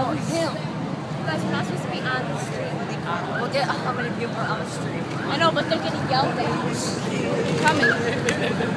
don't him. You guys, we're not supposed to be on the street. We'll get how many people are on the street. I know, but they're getting yelled at. Coming.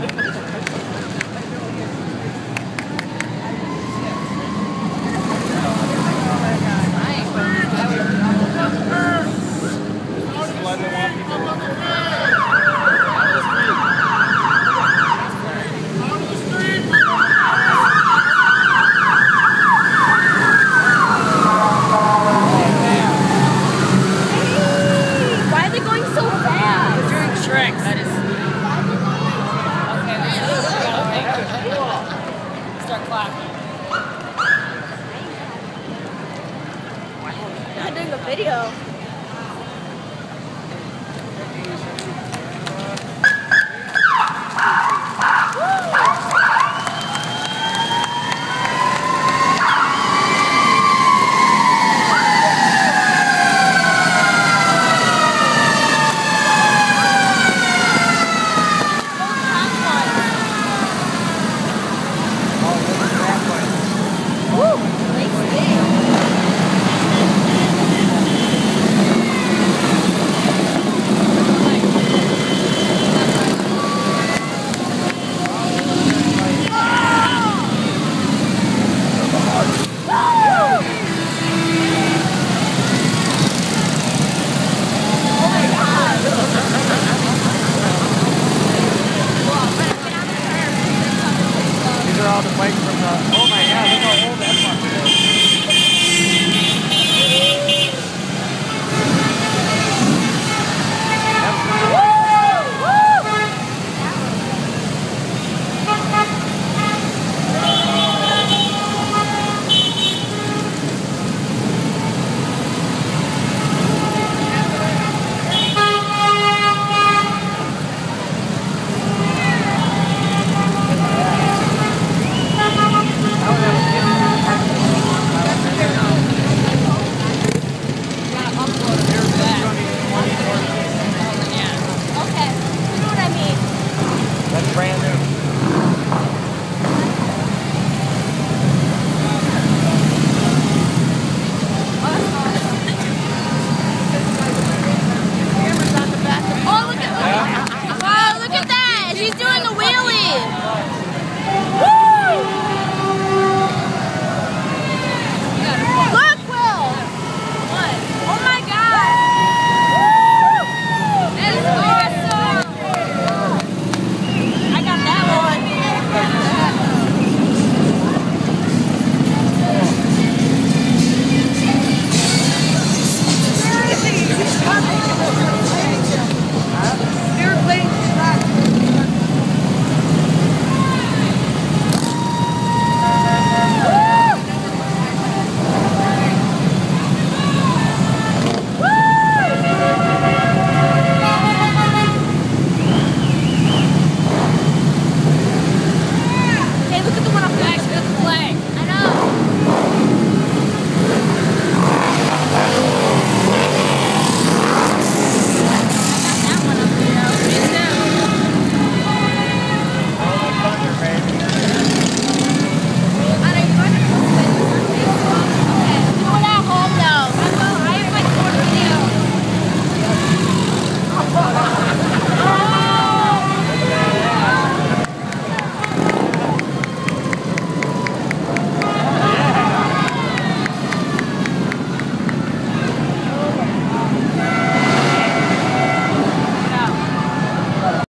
the bike from the. Oh my